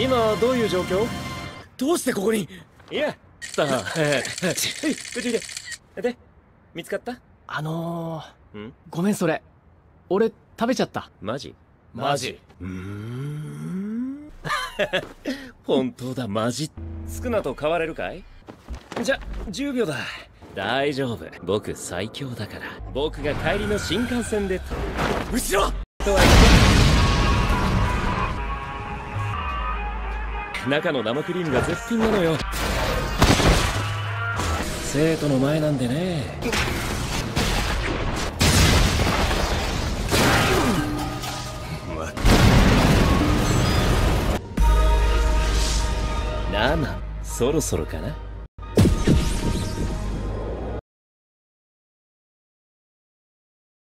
今どういう状況？どうしてここに？いやさあ。えーはいこっち来て。で見つかった？あのー、ん？ごめんそれ。俺、食べちゃった。マジ？マジ。うーん。本当だマジ。つくなと変われるかい？じゃ10秒だ。大丈夫。僕最強だから。僕が帰りの新幹線で後ろ！とは中の生クリームが絶品なのよ。生徒の前なんでね。7そろそろかな。